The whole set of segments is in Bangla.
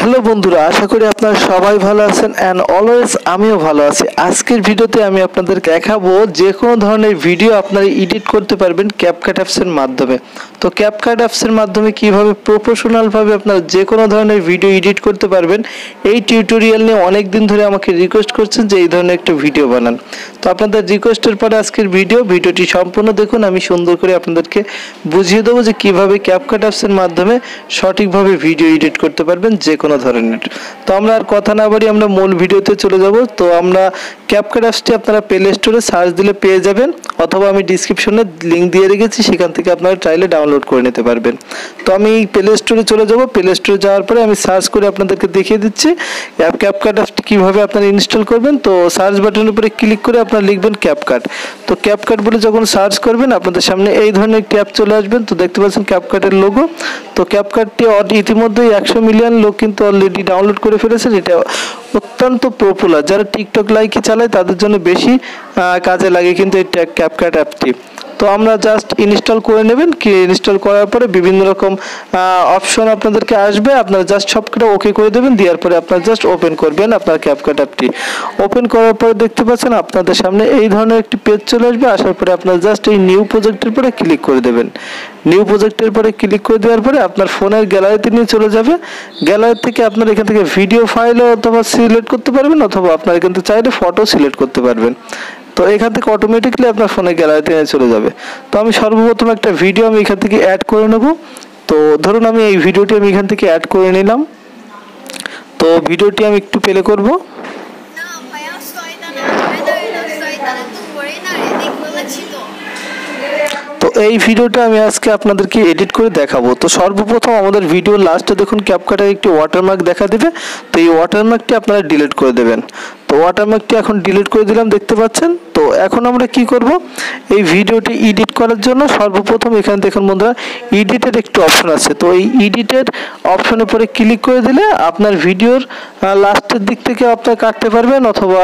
হ্যালো বন্ধুরা, আশা করি আপনারা সবাই ভালো আছেন অ্যান্ড অলওয়েজ আমিও ভালো আছি। আজকের ভিডিওতে আমি আপনাদেরকে দেখাবো যে কোনো ধরনের ভিডিও আপনারা এডিট করতে পারবেন ক্যাপকাট অ্যাপসের মাধ্যমে। তো ক্যাপকাট অ্যাপসের মাধ্যমে কীভাবে প্রফেশনালভাবে আপনারা যে কোনো ধরনের ভিডিও এডিট করতে পারবেন, এই টিউটোরিয়াল নিয়ে অনেক দিন ধরে আমাকে রিকোয়েস্ট করছেন যে এই ধরনের একটা ভিডিও বানান। তো আপনাদের রিকোয়েস্টের পরে আজকের ভিডিও ভিডিওটি সম্পূর্ণ দেখুন, আমি সুন্দর করে আপনাদেরকে বুঝিয়ে দেবো যে কীভাবে ক্যাপকাট অ্যাপসের মাধ্যমে সঠিকভাবে ভিডিও এডিট করতে পারবেন যে কোনো ধরনের তো আমরা আর কথা না বাড়ি আমরা মূল ভিডিওতে চলে যাব। তো আমরা ক্যাপকাট অ্যাপসটি আপনারা প্লে স্টোরে সার্চ দিলে পেয়ে যাবেন অথবা আমি ডিসক্রিপশনে লিঙ্ক দিয়ে রেখেছি, সেখান থেকে আপনারা চাইলে ডাউনলোড করে নিতে পারবেন। তো আমি প্লে স্টোরে চলে যাব। প্লে স্টোরে যাওয়ার পরে আমি সার্চ করে আপনাদেরকে দেখিয়ে দিচ্ছি অ্যাপ ক্যাপকাট অ্যাপসটি কীভাবে আপনারা ইনস্টল করবেন। তো সার্চ বাটনের উপরে ক্লিক করে আপনারা লিখবেন ক্যাপকাট তো ক্যাপকাট বলে যখন সার্চ করবেন, আপনাদের সামনে এই ধরনের একটি চলে আসবেন তো দেখতে পাচ্ছেন ক্যাপকাটের লোগো তো ক্যাপকাটটি ইতিমধ্যেই একশো মিলিয়ন লোক কিন্তু অলরেডি ডাউনলোড করে ফেলেছেন এটা অত্যন্ত পপুলার যারা টিকটক লাইকি চালায়, তাদের জন্য বেশি কাজে লাগে কিন্তু এই ক্যাপকাট অ্যাপটি তো আমরা জাস্ট ইনস্টল করে নেবেন, কি ইনস্টল করার পরে বিভিন্ন রকম অপশন আপনাদেরকে আসবে। আপনারা জাস্ট সবকটা ওকে করে দেবেন, দেওয়ার পরে আপনারা জাস্ট ওপেন করবেন আপনার ক্যাপকাট অ্যাপটি ওপেন করার পরে দেখতে পাচ্ছেন আপনাদের সামনে এই ধরনের একটি পেজ চলে আসবে। আসার পরে আপনারা জাস্ট এই নিউ প্রজেক্টের পরে ক্লিক করে দেবেন। নিউ প্রজেক্টের পরে ক্লিক করে দেওয়ার পরে আপনার ফোনের গ্যালারিতে নিয়ে চলে যাবে। গ্যালারি থেকে আপনার এখান থেকে ভিডিও ফাইলও অথবা সিলেক্ট করতে পারবেন অথবা আপনার কিন্তু চাইলে ফটো সিলেক্ট করতে পারবেন। তো এখান থেকে অটোমেটিকলি আপনার ফোনে গ্যালারিতে চলে যাবে। তো আমি সর্বপ্রথম একটা ভিডিও আমি এখান থেকে অ্যাড করে নেব। তো ধরুন আমি এই ভিডিওটি আমি এখান থেকে অ্যাড করে নিলাম। তো ভিডিওটি আমি একটু প্লে করব। না ভাইয়া শয়তানে না। শয়তানে তুম না রে তো। এই ভিডিওটা আমি আজকে আপনাদেরকে এডিট করে দেখাবো। তো সর্বপ্রথম আমাদের ভিডিও লাস্টে দেখুন ক্যাপকাটার একটি ওয়াটারমার্ক দেখা দেবে। তো এই ওয়াটারমার্কটি আপনারা ডিলিট করে দেবেন। তো ওয়াটারমার্কটি এখন ডিলিট করে দিলাম, দেখতে পাচ্ছেন? তো এখন আমরা কি করব? এই ভিডিওটি এডিট করার জন্য সর্বপ্রথম এখানে দেখুন বন্ধুরা এডিটের একটি অপশন আছে। তো এই এডিটের অপশনের পরে ক্লিক করে দিলে আপনার ভিডিওর লাস্টের দিক থেকে আপনার কাটতে পারবেন অথবা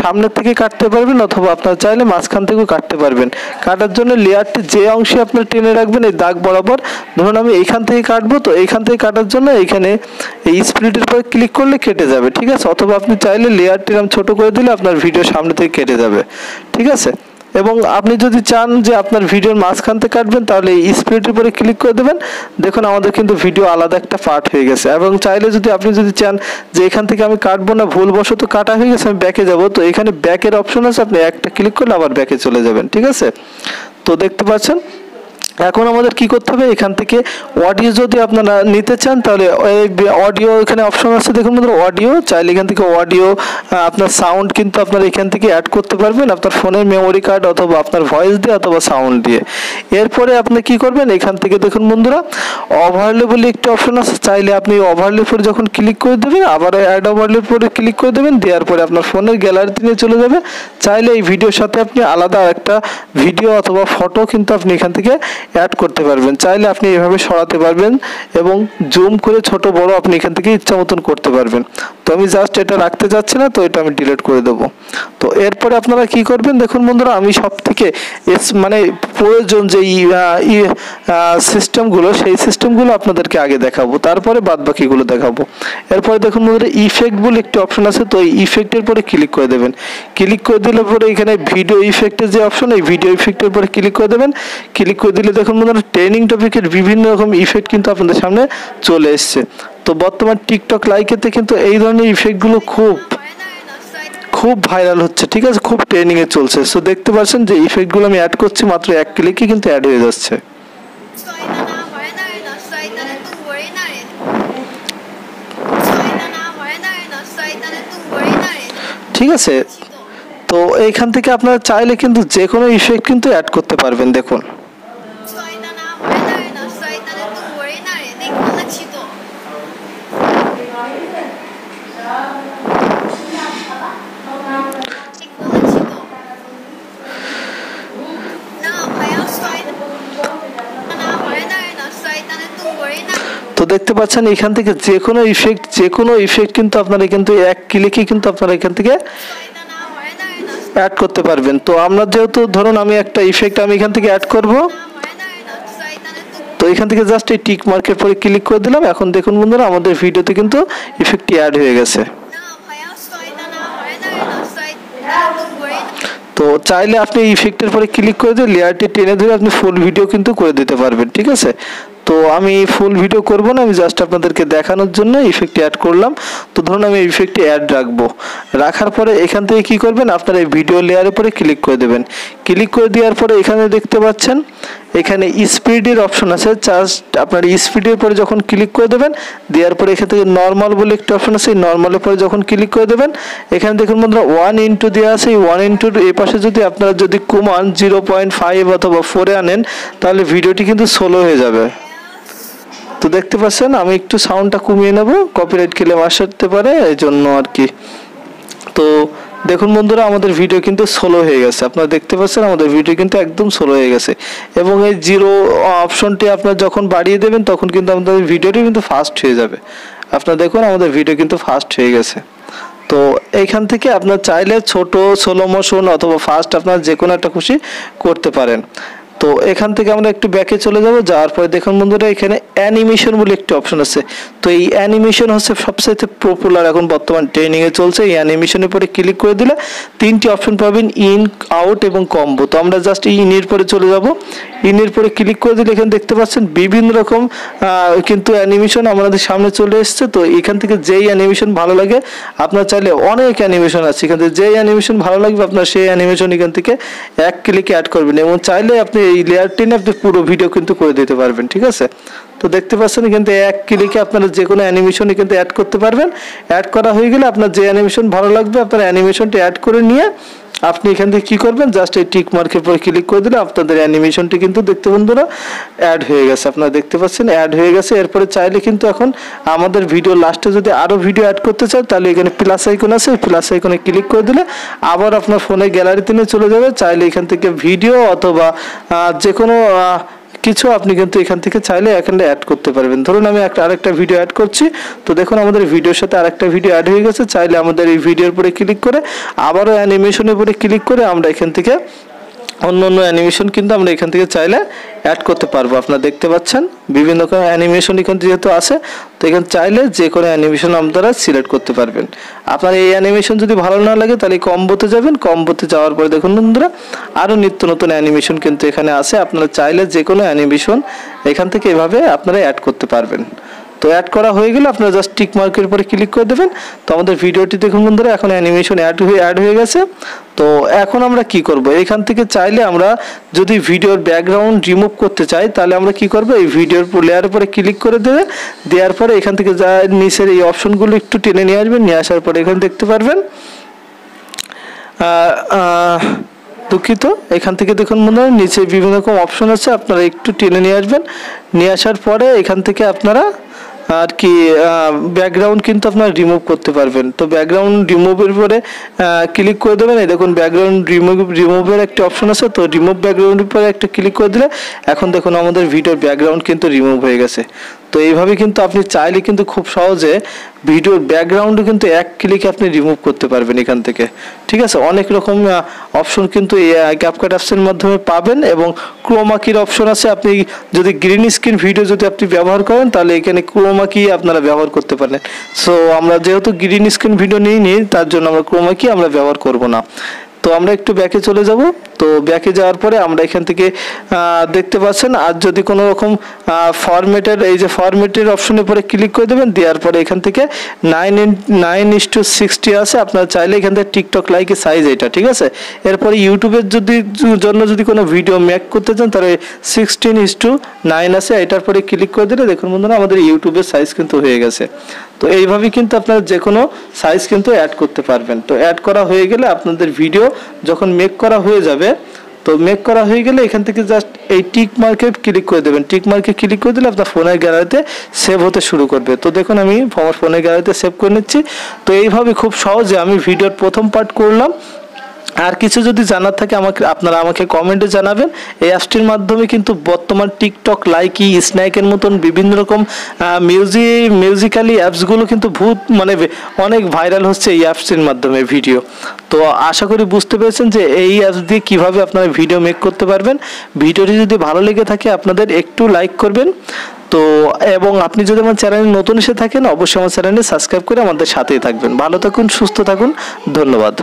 সামনের থেকে কাটতে পারবেন অথবা আপনার চাইলে মাঝখান থেকেও কাটতে পারবেন। কাটার জন্য লেয়ারটি যে অংশে আপনার টেনে রাখবেন, এই দাগ বরাবর। ধরুন আমি এইখান থেকে কাটবো, তো এইখান থেকে কাটার জন্য এইখানে এই স্প্লিটের পরে ক্লিক করলে কেটে যাবে, ঠিক আছে? অথবা আপনি চাইলে লেয়ারটি এরকম ছোট করে দিলে আপনার ভিডিও সামনে থেকে কেটে যাবে। ঠিক আছে? এবং আপনি যদি চান যে আপনার ভিডিওর মাঝখান থেকে কাটবেন, তাহলে এই স্প্লিটের উপরে ক্লিক করে দেবেন। দেখুন, আমাদের কিন্তু ভিডিও আলাদা একটা পার্ট হয়ে গেছে। এবং চাইলে যদি আপনি যদি চান যে এখান থেকে আমি কাটবো না, ভুলবশত কাটা হয়ে গেছে, আমি ব্যাকে যাব। তো এখানে ব্যাকের অপশন আছে, আপনি একটা ক্লিক করলে আবার ব্যাকে চলে যাবেন। ঠিক আছে? তো দেখতে পাচ্ছেন? এখন আমাদের কি করতে হবে? এখান থেকে অডিও যদি আপনারা নিতে চান, তাহলে অডিও এখানে অপশন আছে, দেখুন বন্ধুরা অডিও চাইলে এখান থেকে অডিও আপনার সাউন্ড কিন্তু আপনারা এখান থেকে অ্যাড করতে পারবেন, আপনার ফোনের মেমোরি কার্ড অথবা আপনার ভয়েস দিয়ে অথবা সাউন্ড দিয়ে। এরপরে আপনি কি করবেন? এখান থেকে দেখুন বন্ধুরা ওভারলে বলে একটি অপশন আছে, চাইলে আপনি ওভারলে পরে যখন ক্লিক করে দেবেন, আবার অ্যাড ওভারলে পরে ক্লিক করে দেবেন, দেওয়ার পরে আপনার ফোনের গ্যালারিতে নিয়ে চলে যাবে। চাইলে এই ভিডিওর সাথে আপনি আলাদা একটা ভিডিও অথবা ফটো কিন্তু আপনি এখান থেকে অ্যাড করতে পারবেন। চাইলে আপনি এভাবে সরাতে পারবেন এবং জুম করে ছোট, বড় আপনি এখান থেকে ইচ্ছা মতন করতে পারবেন। তো আমি জাস্ট এটা রাখতে যাচ্ছি না, তো এটা আমি ডিলিট করে দেবো। তো এরপরে আপনারা কি করবেন? দেখুন বন্ধুরা, আমি সব থেকে মানে প্রয়োজন যে ই সিস্টেমগুলো সেই সিস্টেমগুলো আপনাদেরকে আগে দেখাবো। তারপরে বাদ বাকিগুলো দেখাবো। এরপরে দেখুন বন্ধুরা ইফেক্ট বলে একটি অপশন আছে, তো এই ইফেক্টের পরে ক্লিক করে দেবেন। ক্লিক করে দিলে পরে এখানে ভিডিও ইফেক্টের যে অপশন এই ভিডিও ইফেক্টের পরে ক্লিক করে দেবেন। ক্লিক করে দিলে দেখুন বন্ধুরা ট্রেনিং টপিকের বিভিন্ন রকম ইফেক্ট কিন্তু আপনাদের সামনে চলে এসছে। তো বর্তমান টিকটক লাইকেতে কিন্তু এই ধরনের ইফেক্টগুলো খুব খুব ভাইরাল হচ্ছে, ঠিক আছে? খুব ট্রেনিং এ চলছে। সো দেখতে পাচ্ছেন যে ইফেক্টগুলো আমি অ্যাড করছি মাত্র এক ক্লিকে কিন্তু অ্যাড হয়ে যাচ্ছে। ঠিক আছে? তো এইখান থেকে আপনারা চাইলে কিন্তু যে কোনো ইফেক্ট কিন্তু অ্যাড করতে পারবেন, দেখুন শয়তানা ভয়নারে না শয়তানে তুম বড়ে না রে দেখব লচ্ছিত দেখব লচ্ছিত না ভাইয়া শয়তানা ভয়নারে না শয়তানে তুম বড়ে না তো দেখতে পাচ্ছেন এখান থেকে যে কোনো ইফেক্ট যে কোনো ইফেক্ট কিন্তু আপনারা কিন্তু এক ক্লিকে কিন্তু আপনারা এখান থেকে অ্যাড করতে পারবেন। তো আমরা যেহেতু, ধরুন আমি একটা ইফেক্ট আমি এখান থেকে অ্যাড করব। তো এখান থেকে জাস্ট এই টিক মার্কের পরে ক্লিক করে দিলাম। এখন দেখুন বন্ধুরা, আমাদের ভিডিওতে কিন্তু ইফেক্টটি অ্যাড হয়ে গেছে। তো চাইলে আপনি ইফেক্টের পরে ক্লিক করে দিয়ে লেয়ারটি টেনে ধরে আপনি ফুল ভিডিও কিন্তু করে দিতে পারবেন, ঠিক আছে? তো আমি ফুল ভিডিও করব না, আমি জাস্ট আপনাদেরকে দেখানোর জন্য ইফেক্টটি অ্যাড করলাম। তো ধরুন আমি ইফেক্টটি অ্যাড রাখব। রাখার পরে এখান থেকে কি করবেন, আপনারা এই ভিডিও লেয়ারের পরে ক্লিক করে দেবেন। ক্লিক করে দেওয়ার পরে এখানে দেখতে পাচ্ছেন, এখানে স্পিডের অপশন আছে। জাস্ট আপনার স্পিডের পরে যখন ক্লিক করে দেবেন, দেওয়ার পরে এখান থেকে নর্মাল বলে একটা অপশন আছে নর্মালের পরে যখন ক্লিক করে দেবেন, এখানে দেখুন বন্ধুরা ওয়ান ইন্টু দেওয়া আছে। এই ওয়ান ইন্টুর এই পাশে যদি আপনারা যদি কমান জিরো পয়েন্ট ফাইভ অথবা ফোরে আনেন, তাহলে ভিডিওটি কিন্তু স্লো হয়ে যাবে। তো দেখতে পাচ্ছেন, আমি একটু সাউন্ডটা কমিয়ে নেব কপিরাইট ক্লেম আসতে পারে এই জন্য আর কি। তো দেখুন বন্ধুরা, আমাদের ভিডিও কিন্তু স্লো হয়ে গেছে। আপনারা দেখতে পাচ্ছেন, আমাদের ভিডিও কিন্তু একদম স্লো হয়ে গেছে। এবং এই জিরো অপশনটি আপনার যখন বাড়িয়ে দেবেন, তখন কিন্তু আমাদের ভিডিওটি কিন্তু ফাস্ট হয়ে যাবে। আপনারা দেখুন, আমাদের ভিডিও কিন্তু ফাস্ট হয়ে গেছে। তো এইখান থেকে আপনার চাইলে ছোট সোলো মোশন অথবা ফাস্ট আপনার যে কোনো একটা খুশি করতে পারেন। তো এখান থেকে আমরা একটু ব্যাকে চলে যাব, যাওয়ার পরে দেখুন বন্ধুরা, এখানে অ্যানিমেশন বলে একটি অপশন আছে। তো এই অ্যানিমেশন হচ্ছে সবচেয়ে পপুলার এখন বর্তমান ট্রেনিংয়ে চলছে। এই অ্যানিমেশনের পরে ক্লিক করে দিলে তিনটি অপশন পাবেন ইন আউট এবং কম্বো তো আমরা জাস্ট ইনের পরে চলে যাব। ইনের পরে ক্লিক করে দিলে এখানে দেখতে পাচ্ছেন বিভিন্ন রকম কিন্তু অ্যানিমেশন আমাদের সামনে চলে এসেছে। তো এখান থেকে যেই অ্যানিমেশন ভালো লাগে, আপনার চাইলে অনেক অ্যানিমেশন আছে। এখান থেকে যেই অ্যানিমেশন ভালো লাগবে, আপনার সেই অ্যানিমেশন এখান থেকে এক ক্লিকে অ্যাড করবেন। এবং চাইলে আপনি লেয়ার টেনে আপনি পুরো ভিডিও কিন্তু করে দিতে পারবেন, ঠিক আছে? তো দেখতে পাচ্ছেন কিন্তু এক ক্লিকে আপনারা যে কোনো অ্যানিমেশনই কিন্তু অ্যাড করতে পারবেন। অ্যাড করা হয়ে গেলে আপনার যে অ্যানিমেশন ভালো লাগবে, আপনার অ্যানিমেশনটি অ্যাড করে নিয়ে আপনি এখান থেকে কী করবেন? জাস্ট এই টিক মার্কের পরে ক্লিক করে দিলে আপনাদের অ্যানিমেশনটি কিন্তু দেখতে বন্ধুরা অ্যাড হয়ে গেছে। আপনারা দেখতে পাচ্ছেন অ্যাড হয়ে গেছে। এরপরে চাইলে কিন্তু এখন আমাদের ভিডিও লাস্টে যদি আরও ভিডিও অ্যাড করতে চান তাহলে এখানে প্লাস আইকন আছে। প্লাস আইকনে ক্লিক করে দিলে আবার আপনার ফোনে গ্যালারিতে নিয়ে চলে যাবে। চাইলে এখান থেকে ভিডিও অথবা যে কোনো কিছু আপনি কিন্তু এখান থেকে চাইলে এখানে অ্যাড করতে পারবেন। ধরুন আমি একটা, আরেকটা ভিডিও অ্যাড করছি, তো দেখুন আমাদের ভিডিওর সাথে আরেকটা ভিডিও অ্যাড হয়ে গেছে। চাইলে আমাদের এই ভিডিওর উপরে ক্লিক করে, আবারও অ্যানিমেশনের উপরে ক্লিক করে আমরা এখান থেকে অন্য অন্য অ্যানিমেশন কিন্তু আমরা এখান থেকে চাইলে অ্যাড করতে পারব। আপনারা দেখতে পাচ্ছেন, বিভিন্ন রকম অ্যানিমেশন এখানে যেহেতু আছে, তো এখানে চাইলে যে কোনো অ্যানিমেশন আপনারা সিলেক্ট করতে পারবেন। আপনার এই অ্যানিমেশন যদি ভালো না লাগে, তাহলে কম্বোতে যাবেন। কম্বোতে যাওয়ার পরে দেখুন বন্ধুরা, আরও নিত্য নতুন অ্যানিমেশন কিন্তু এখানে আছে। আপনারা চাইলে যে কোনো অ্যানিমেশন এখান থেকে এভাবে আপনারা অ্যাড করতে পারবেন। তো অ্যাড করা হয়ে গেলে আপনারা জাস্ট টিক মার্কের উপরে ক্লিক করে দেবেন। তো আমাদের ভিডিওটি দেখুন বন্ধুরা, এখন অ্যানিমেশন অ্যাড হয়ে অ্যাড হয়ে গেছে। তো এখন আমরা কি করব? এখান থেকে চাইলে আমরা যদি ভিডিওর ব্যাকগ্রাউন্ড রিমুভ করতে চাই, তাহলে আমরা কি করব? এই ভিডিওর লেয়ারের পরে ক্লিক করে দেবে দেওয়ার পরে এখান থেকে যা নিচের এই অপশনগুলো একটু টেনে নিয়ে আসবেন, নিয়ে আসার পরে এখানে দেখতে পারবেন। দুঃখিত। এখান থেকে দেখুন মনে হয় নিচে বিভিন্ন রকম অপশন আছে, আপনারা একটু টেনে নিয়ে আসবেন। নিয়ে আসার পরে এখান থেকে আপনারা আর কি ব্যাকগ্রাউন্ড কিন্তু আপনার রিমুভ করতে পারবেন। তো ব্যাকগ্রাউন্ড রিমুভের পরে ক্লিক করে দেবেন। এই দেখুন ব্যাকগ্রাউন্ড রিমুভ রিমুভের একটা অপশন আছে। তো রিমুভ ব্যাকগ্রাউন্ডের পরে একটা ক্লিক করে দিলে, এখন দেখুন আমাদের ভিডিওর ব্যাকগ্রাউন্ড কিন্তু রিমুভ হয়ে গেছে। তো এইভাবে কিন্তু আপনি চাইলে কিন্তু খুব সহজে ভিডিওর ব্যাকগ্রাউন্ডও কিন্তু এক ক্লিকে আপনি রিমুভ করতে পারবেন এখান থেকে। ঠিক আছে? অনেক রকম অপশন কিন্তু ক্যাপকাট অ্যাপসের মাধ্যমে পাবেন এবং ক্রোমাকির অপশন আছে। আপনি যদি গ্রিন স্ক্রিন ভিডিও যদি আপনি ব্যবহার করেন, তাহলে এখানে ক্রোমাকি আপনারা ব্যবহার করতে পারেন। সো আমরা যেহেতু গ্রিন স্ক্রিন ভিডিও নিই নি তার জন্য আমরা ক্রোমাকি আমরা ব্যবহার করব না। তো আমরা একটু ব্যাকে চলে যাব। তো ব্যাকে যাওয়ার পরে আমরা এখান থেকে দেখতে পাচ্ছেন, আর যদি কোনো রকম ফরম্যাটের এই যে ফরম্যাটের অপশনের পরে ক্লিক করে দেবেন, দেওয়ার পরে এখান থেকে nine nine is two sixty আছে। আপনারা চাইলে এখান থেকে টিকটক লাইকের সাইজ এটা, ঠিক আছে? এরপরে ইউটিউবের যদি, জন্য যদি কোনো ভিডিও মেক করতে চান, তাহলে সিক্সটিন ইস টু নাইন আছে। এটার পরে ক্লিক করে দিলে, দেখুন বন্ধুরা, আমাদের ইউটিউবের সাইজ কিন্তু হয়ে গেছে। তো এইভাবেই কিন্তু আপনারা যে কোনো সাইজ কিন্তু অ্যাড করতে পারবেন। তো অ্যাড করা হয়ে গেলে আপনাদের ভিডিও যখন মেক করা হয়ে যাবে তো মেক করা হয়ে গেলে এখান থেকে জাস্ট এই টিক মার্কে ক্লিক করে দেবেন। টিক মার্কে ক্লিক করে দিলে আপনার ফোনের গ্যালারিতে সেভ হতে শুরু করবে। তো দেখুন আমি আমার ফোনের গ্যালারিতে সেভ করে নিচ্ছি। তো এইভাবে খুব সহজে আমি ভিডিওর প্রথম পার্ট করলাম। আর কিছু যদি জানার থাকে আমাকে, আপনারা আমাকে কমেন্টে জানাবেন। এই অ্যাপসটির মাধ্যমে কিন্তু বর্তমান টিকটক লাইকি স্ন্যাকের মতন বিভিন্ন রকম মিউজিক মিউজিক্যালি অ্যাপসগুলো কিন্তু ভূত মানে অনেক ভাইরাল হচ্ছে এই অ্যাপসটির মাধ্যমে ভিডিও তো আশা করি বুঝতে পেরেছেন যে এই অ্যাপস দিয়ে কীভাবে আপনারা ভিডিও মেক করতে পারবেন। ভিডিওটি যদি ভালো লেগে থাকে, আপনাদের একটু লাইক করবেন। তো এবং আপনি যদি আমার চ্যানেলে নতুন এসে থাকেন, অবশ্যই আমার চ্যানেলে সাবস্ক্রাইব করে আমাদের সাথেই থাকবেন। ভালো থাকুন, সুস্থ থাকুন। ধন্যবাদ।